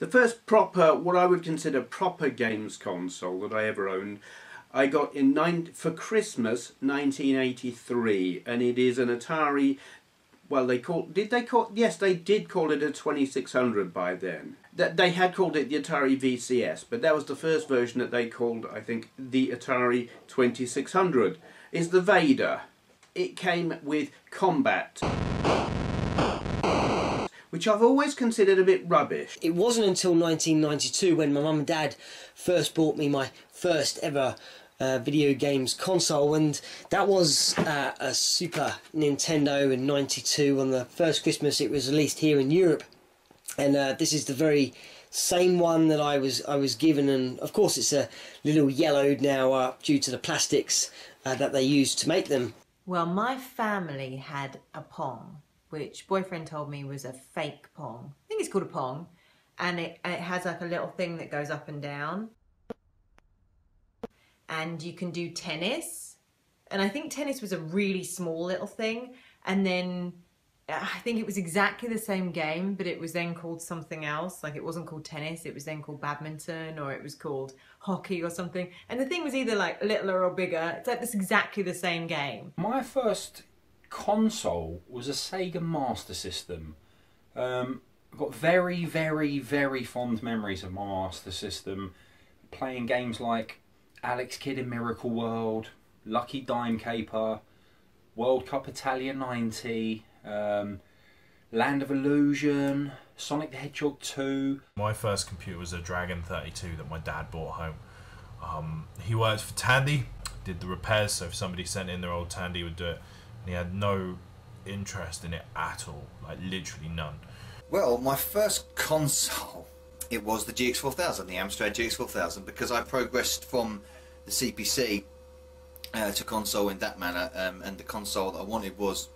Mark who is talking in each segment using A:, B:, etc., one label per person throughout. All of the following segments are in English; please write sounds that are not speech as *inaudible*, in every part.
A: The first proper, what I would consider proper games console that I ever owned, I got in nine, for Christmas 1983, and it is an Atari. Well, they called. Did they call? Yes, they did call it a 2600 by then. That they had called it the Atari VCS, but that was the first version that they called, I think, the Atari 2600. Is the Vader. It came with combat which I've always considered a bit rubbish.
B: It wasn't until 1992 when my mum and dad first bought me my first ever uh, video games console, and that was uh, a Super Nintendo in '92. On the first Christmas, it was released here in Europe, and uh, this is the very same one that I was I was given, and of course it's a little yellowed now uh, due to the plastics uh, that they used to make them.
C: Well, my family had a Pong, which boyfriend told me was a fake Pong. I think it's called a Pong, and it it has like a little thing that goes up and down and you can do tennis. And I think tennis was a really small little thing. And then I think it was exactly the same game, but it was then called something else. Like it wasn't called tennis, it was then called badminton or it was called hockey or something. And the thing was either like littler or bigger. It's like this exactly the same game.
D: My first console was a Sega Master System. Um, I've got very, very, very fond memories of my Master System playing games like Alex Kidd in Miracle World, Lucky Dime Caper, World Cup Italia 90, um, Land of Illusion, Sonic the Hedgehog 2.
E: My first computer was a Dragon 32 that my dad bought home. Um, he worked for Tandy, did the repairs, so if somebody sent in their old Tandy, would do it. And he had no interest in it at all, like literally none.
F: Well, my first console it was the GX4000, the Amstrad GX4000, because I progressed from the CPC uh, to console in that manner, um, and the console that I wanted was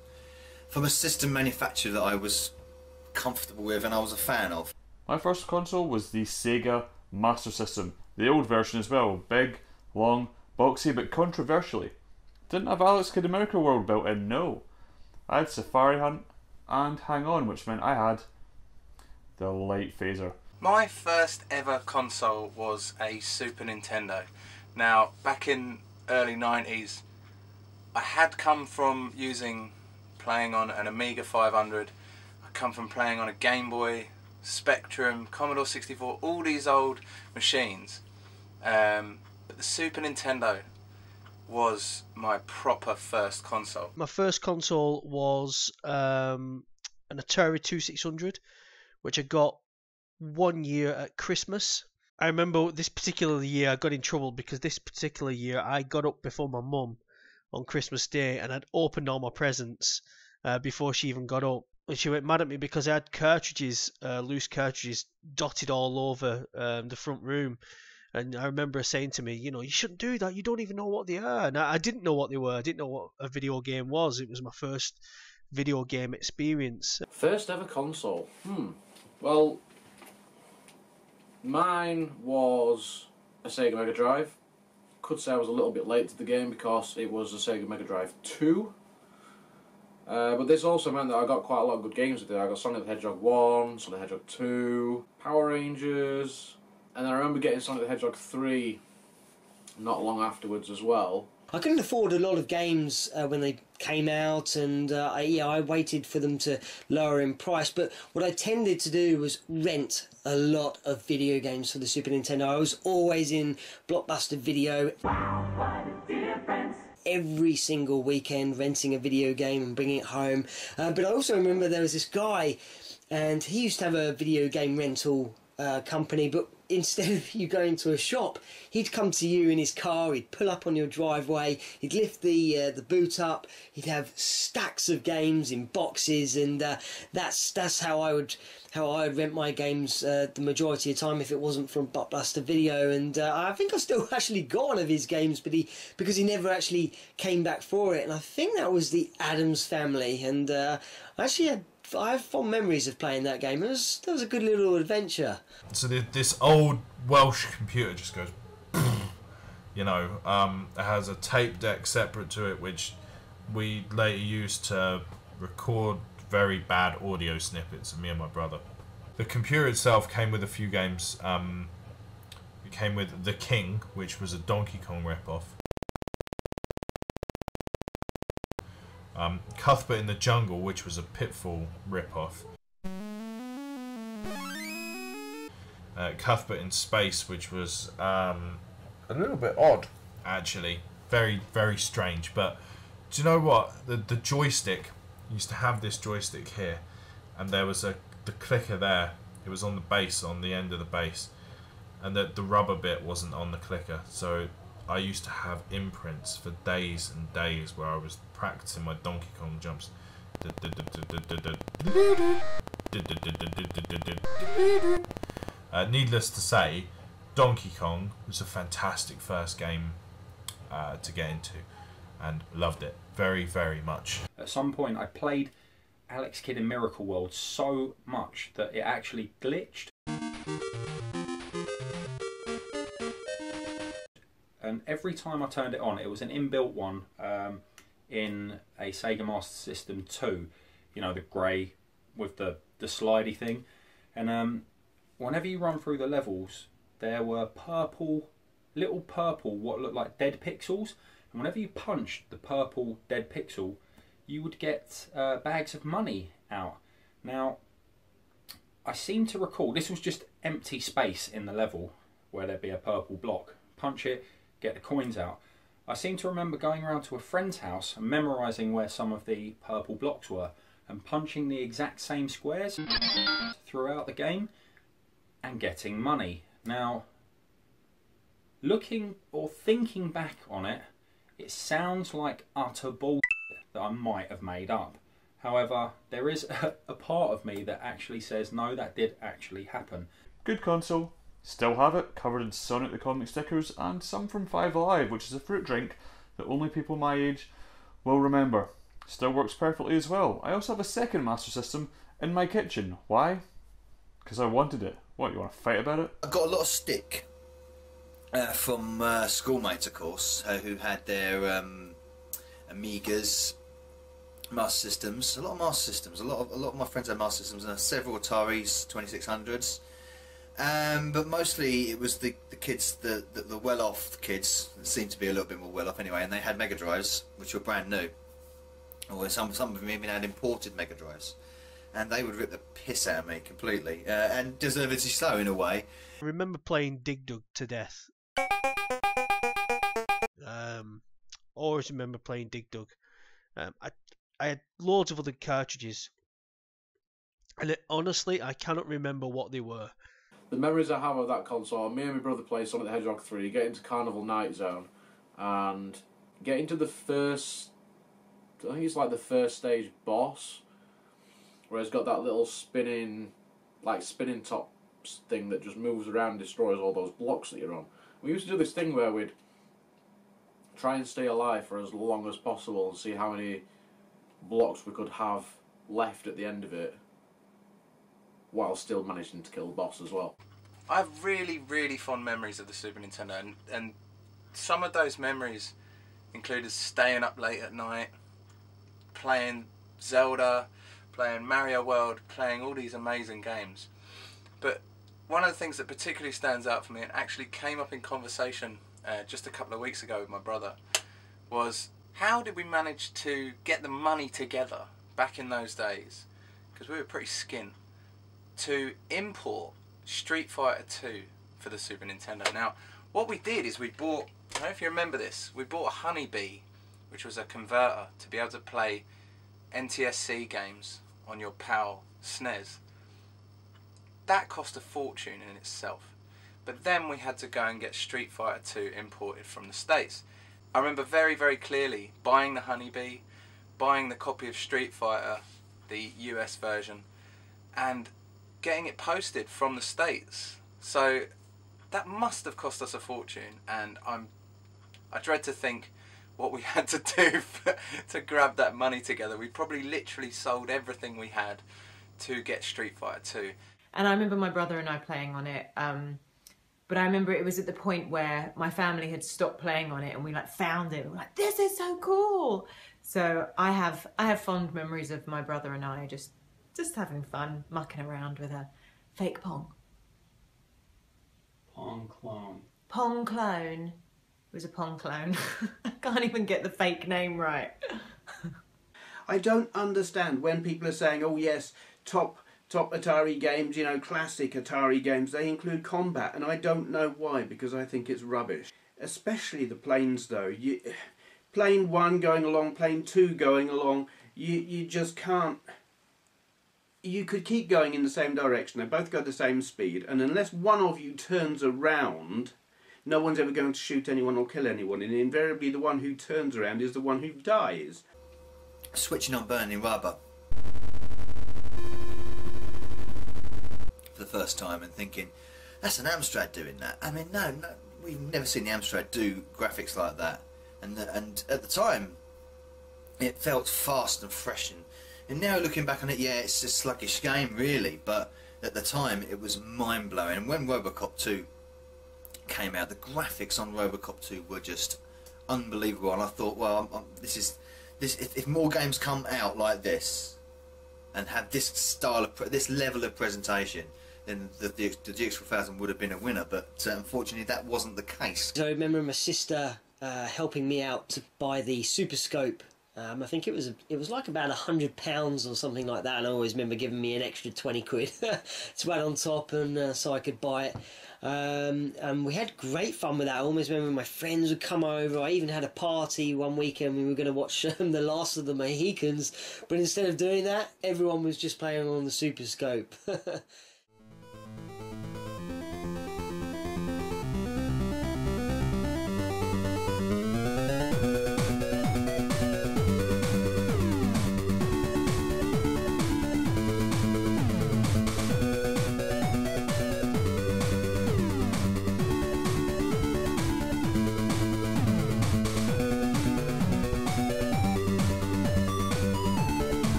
F: from a system manufacturer that I was comfortable with and I was a fan of.
G: My first console was the Sega Master System, the old version as well, big, long, boxy, but controversially. Didn't have Alex Kidd in Miracle World built in, no. I had Safari Hunt and Hang On, which meant I had the Light Phaser.
H: My first ever console was a Super Nintendo. Now, back in early 90s, I had come from using, playing on an Amiga 500, I come from playing on a Game Boy, Spectrum, Commodore 64, all these old machines. Um, but the Super Nintendo was my proper first console.
I: My first console was um, an Atari 2600, which I got one year at Christmas. I remember this particular year I got in trouble because this particular year I got up before my mum on Christmas Day and I'd opened all my presents uh, before she even got up. And she went mad at me because I had cartridges, uh, loose cartridges, dotted all over um, the front room. And I remember saying to me, you know, you shouldn't do that. You don't even know what they are. And I, I didn't know what they were. I didn't know what a video game was. It was my first video game experience.
J: First ever console. Hmm. Well, Mine was a Sega Mega Drive. Could say I was a little bit late to the game because it was a Sega Mega Drive 2. Uh, but this also meant that I got quite a lot of good games with it. I got Sonic the Hedgehog 1, Sonic the Hedgehog 2, Power Rangers, and I remember getting Sonic the Hedgehog 3 not long afterwards as well.
B: I couldn't afford a lot of games uh, when they came out, and uh, I, yeah, I waited for them to lower in price. But what I tended to do was rent a lot of video games for the Super Nintendo. I was always in Blockbuster Video. Every single weekend, renting a video game and bringing it home. Uh, but I also remember there was this guy, and he used to have a video game rental uh, company, but instead of you going to a shop, he'd come to you in his car. He'd pull up on your driveway. He'd lift the uh, the boot up. He'd have stacks of games in boxes, and uh, that's that's how I would how I would rent my games uh, the majority of the time if it wasn't from Blockbuster Video. And uh, I think I still *laughs* actually got one of his games, but he because he never actually came back for it. And I think that was the Addams Family. And uh, I actually had I have fond memories of playing that game. It was that was a good little adventure.
E: So the, this old Welsh computer just goes, *clears throat* you know, um, it has a tape deck separate to it, which we later used to record very bad audio snippets of me and my brother. The computer itself came with a few games. Um, it came with The King, which was a Donkey Kong ripoff. Um, Cuthbert in the Jungle, which was a Pitfall ripoff. Uh, Cuthbert in Space, which was um, a little bit odd, actually. Very, very strange. But do you know what? The the joystick used to have this joystick here, and there was a the clicker there. It was on the base, on the end of the base, and that the rubber bit wasn't on the clicker. So I used to have imprints for days and days where I was practicing my Donkey Kong jumps. Uh, needless to say, Donkey Kong was a fantastic first game uh, to get into, and loved it very, very much.
D: At some point, I played Alex Kidd in Miracle World so much that it actually glitched. And every time I turned it on, it was an inbuilt one um, in a Sega Master System 2. You know, the grey with the, the slidey thing. And um, whenever you run through the levels, there were purple, little purple, what looked like dead pixels. And whenever you punched the purple dead pixel, you would get uh, bags of money out. Now, I seem to recall this was just empty space in the level where there'd be a purple block. Punch it, get the coins out. I seem to remember going around to a friend's house and memorising where some of the purple blocks were and punching the exact same squares throughout the game and getting money. Now, looking or thinking back on it, it sounds like utter bullshit that I might have made up. However, there is *laughs* a, a part of me that actually says no, that did actually happen.
G: Good console. Still have it, covered in Sonic the Comic stickers, and some from Five Alive, which is a fruit drink that only people my age will remember. Still works perfectly as well. I also have a second Master System in my kitchen. Why? Because I wanted it. What, you want to fight about it?
F: I got a lot of stick uh, from uh, schoolmates, of course, uh, who had their um, Amigas, Master Systems. A lot of Master Systems. A lot of a lot of my friends had Master Systems and several Ataris 2600s. Um, but mostly it was the, the kids, the, the, the well off kids, seemed to be a little bit more well off anyway, and they had Mega Drives, which were brand new. Or some, some of them even had imported Mega Drives. And they would rip the piss out of me completely, uh, and deservedly so in a way.
I: I remember playing Dig Dug to death. Um, always remember playing Dig Dug. Um, I I had loads of other cartridges, and it, honestly, I cannot remember what they were.
J: The memories I have of that console, me and my brother play Sonic the Hedgehog 3, get into Carnival Night Zone, and get into the first, I think it's like the first stage boss, where it's got that little spinning, like spinning top thing that just moves around and destroys all those blocks that you're on. We used to do this thing where we'd try and stay alive for as long as possible and see how many blocks we could have left at the end of it while still managing to kill the boss as well.
H: I have really, really fond memories of the Super Nintendo, and, and some of those memories included staying up late at night, playing Zelda, playing Mario World, playing all these amazing games. But one of the things that particularly stands out for me and actually came up in conversation uh, just a couple of weeks ago with my brother was how did we manage to get the money together back in those days? Because we were pretty skint to import Street Fighter 2 for the Super Nintendo. Now, what we did is we bought, I don't know if you remember this, we bought a Honeybee, which was a converter to be able to play NTSC games on your PAL SNES. That cost a fortune in itself. But then we had to go and get Street Fighter 2 imported from the States. I remember very, very clearly buying the Honeybee, buying the copy of Street Fighter, the US version, and getting it posted from the States. So that must have cost us a fortune, and I'm I dread to think what we *laughs* had to do for, to grab that money together. We probably literally sold everything we had to get Street Fighter 2.
C: And I remember my brother and I playing on it. Um, but I remember it was at the point where my family had stopped playing on it, and we like found it. We were like, "This is so cool!" So I have I have fond memories of my brother and I just just having fun, mucking around with a Fake Pong.
A: Pong clone.
C: Pong clone. It was a Pong clone. *laughs* I can't even get the fake name right. *laughs*
A: I don't understand when people are saying, "Oh yes, top top Atari games, you know, classic Atari games, they include combat," and I don't know why because I think it's rubbish. Especially the planes, though. You, *sighs* plane one going along, plane two going along, you you just can't. You could keep going in the same direction. They both go the same speed, and unless one of you turns around, no one's ever going to shoot anyone or kill anyone. And invariably, the one who turns around is the one who dies.
F: Switching on burning rubber for the first time and thinking, that's an Amstrad doing that. I mean, no, no, we've never seen the Amstrad do graphics like that. And the, and at the time, it felt fast and fresh. And, and now looking back on it, yeah, it's a sluggish game, really. But at the time, it was mind blowing. And when Robocop 2 came out, the graphics on Robocop 2 were just unbelievable. And I thought, well, I'm, I'm, this is this. If, if more games come out like this and have this style of this level of presentation, then the, the, the GX4000 would have been a winner. But uh, unfortunately, that wasn't the case.
B: So I remember my sister uh, helping me out to buy the Super Scope. Um, I think it was it was like about a hundred pounds or something like that, and I always remember giving me an extra twenty quid *laughs* to add on top, and uh, so I could buy it. Um, and we had great fun with that. I always remember my friends would come over. I even had a party one weekend. We were going to watch *laughs* um, the last of the Mohicans, but instead of doing that, everyone was just playing on the Super Scope. *laughs*